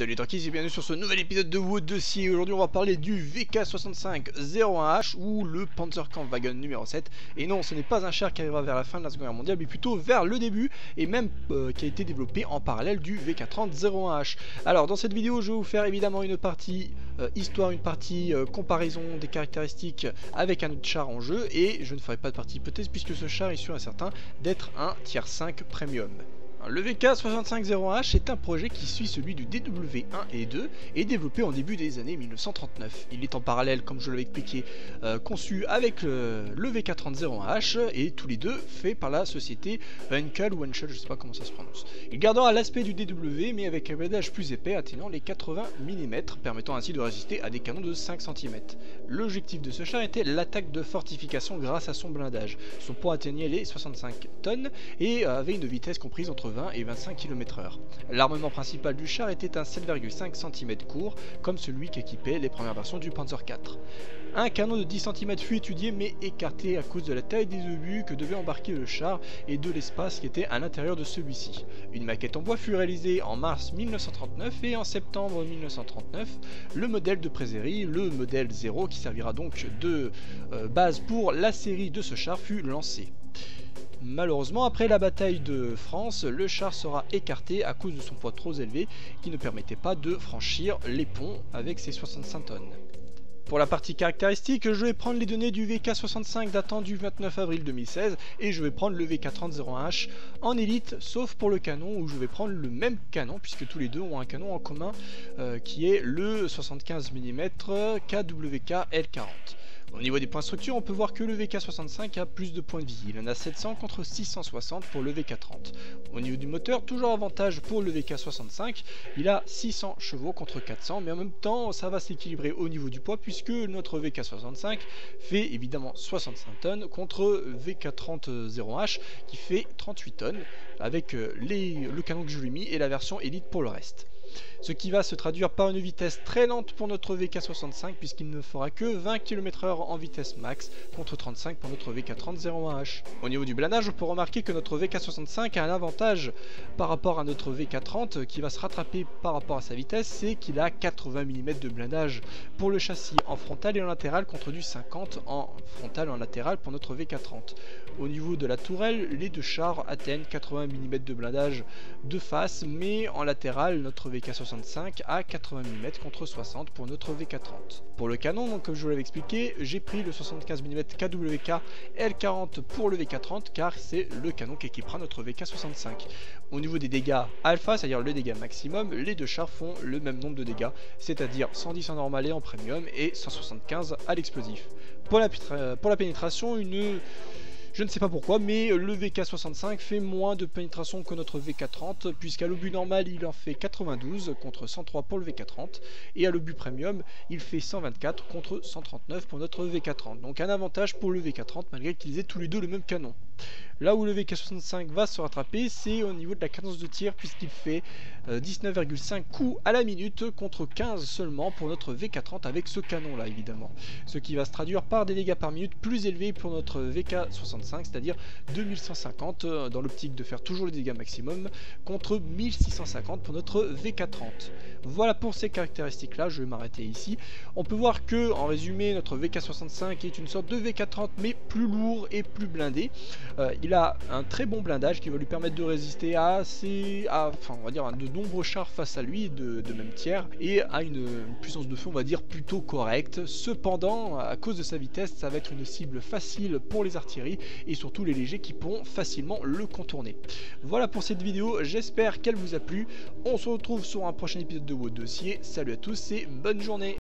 Salut Tranquille et bienvenue sur ce nouvel épisode de Wood Dossier. Aujourd'hui on va parler du VK65-01H ou le Panzerkampfwagen numéro 7. Et non ce n'est pas un char qui arrivera vers la fin de la seconde guerre mondiale mais plutôt vers le début et même euh, qui a été développé en parallèle du VK30-01H. Alors dans cette vidéo je vais vous faire évidemment une partie euh, histoire, une partie euh, comparaison des caractéristiques avec un autre char en jeu et je ne ferai pas de partie hypothèse puisque ce char est sûr et certain d'être un tier 5 premium. Le VK6501H est un projet qui suit celui du DW1 et 2 et développé en début des années 1939. Il est en parallèle, comme je l'avais expliqué, euh, conçu avec le, VK3001H et tous les deux faits par la société Henkel ou Henschel, je ne sais pas comment ça se prononce. Il gardera l'aspect du DW mais avec un blindage plus épais atteignant les 80 mm, permettant ainsi de résister à des canons de 5 cm. L'objectif de ce char était l'attaque de fortification grâce à son blindage. Son poids atteignait les 65 tonnes et avait une vitesse comprise entre 20 et 25 km/h. L'armement principal du char était un 7,5 cm court, comme celui qu'équipaient les premières versions du Panzer IV. Un canon de 10 cm fut étudié mais écarté à cause de la taille des obus que devait embarquer le char et de l'espace qui était à l'intérieur de celui-ci. Une maquette en bois fut réalisée en mars 1939 et en septembre 1939, le modèle de Présérie, le modèle 0 qui servira donc de euh, base pour la série de ce char fut lancé. Malheureusement, après la bataille de France, le char sera écarté à cause de son poids trop élevé qui ne permettait pas de franchir les ponts avec ses 65 tonnes. Pour la partie caractéristique, je vais prendre les données du VK65 datant du 29 avril 2016 et je vais prendre le VK3001H en élite, sauf pour le canon où je vais prendre le même canon puisque tous les deux ont un canon en commun euh, qui est le 75 mm KWK L40. Au niveau des points structure, on peut voir que le VK65 a plus de points de vie. Il en a 700 contre 660 pour le VK30. Au niveau du moteur, toujours avantage pour le VK65. Il a 600 chevaux contre 400, mais en même temps, ça va s'équilibrer au niveau du poids puisque notre VK65 fait évidemment 65 tonnes contre VK30-0H qui fait 38 tonnes avec euh, le canon que je lui ai mis et la version Elite pour le reste ce qui va se traduire par une vitesse très lente pour notre VK65 puisqu'il ne fera que 20 km/h en vitesse max contre 35 pour notre VK30-01H. Au niveau du blindage, on peut remarquer que notre VK65 a un avantage par rapport à notre VK30 qui va se rattraper par rapport à sa vitesse, c'est qu'il a 80 mm de blindage pour le châssis en frontal et en latéral contre du 50 en frontal et en latéral pour notre VK30. Au niveau de la tourelle, les deux chars atteignent 80 mm de blindage de face, mais en latéral, notre VK65 a 80 mm contre 60 pour notre VK30. Pour le canon, comme je vous l'avais expliqué, j'ai pris le 75 mm KWK L40 pour le VK30 car c'est le canon qui équipera notre VK65. Au niveau des dégâts alpha, c'est-à-dire le dégât maximum, les deux chars font le même nombre de dégâts, c'est-à-dire 110 en normal et en premium et 175 à l'explosif. Pour la, pour la pénétration, une je ne sais pas pourquoi, mais le VK65 fait moins de pénétration que notre VK30, puisqu'à l'obus normal il en fait 92 contre 103 pour le VK30, et à l'obus premium il fait 124 contre 139 pour notre VK30. Donc un avantage pour le VK30 malgré qu'ils aient tous les deux le même canon. Là où le VK65 va se rattraper, c'est au niveau de la cadence de tir, puisqu'il fait 19,5 euh, coups à la minute contre 15 seulement pour notre V430 avec ce canon là évidemment. Ce qui va se traduire par des dégâts par minute plus élevés pour notre VK65, c'est-à-dire 2150 euh, dans l'optique de faire toujours les dégâts maximum contre 1650 pour notre V430. Voilà pour ces caractéristiques là, je vais m'arrêter ici. On peut voir que en résumé notre VK65 est une sorte de V430 mais plus lourd et plus blindé. Euh, il a un très bon blindage qui va lui permettre de résister à assez, enfin on de nombreux chars face à lui de, même tiers et à une, puissance de feu on va dire plutôt correcte. Cependant, à cause de sa vitesse, ça va être une cible facile pour les artilleries et surtout les légers qui pourront facilement le contourner. Voilà pour cette vidéo, j'espère qu'elle vous a plu. On se retrouve sur un prochain épisode de vos dossiers. Salut à tous et bonne journée